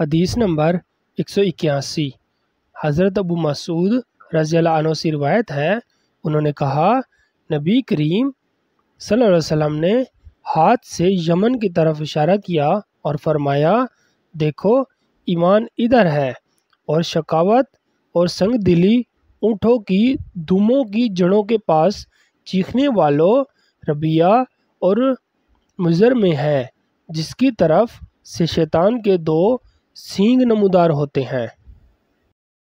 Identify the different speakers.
Speaker 1: हदीस नंबर एक सौ इक्यासी। हज़रत अबू मसूद रज़ी से रिवायत है, उन्होंने कहा, नबी करीम सल्लल्लाहु अलैहि वसल्लम ने हाथ से यमन की तरफ़ इशारा किया और फरमाया, देखो, ईमान इधर है और शकावत और संग दिली ऊँटों की, दुमों की जड़ों के पास चीखने वालों, रबिया और मुज़र में है, जिसकी तरफ़ से शैतान के दो सींग नमूदार होते हैं।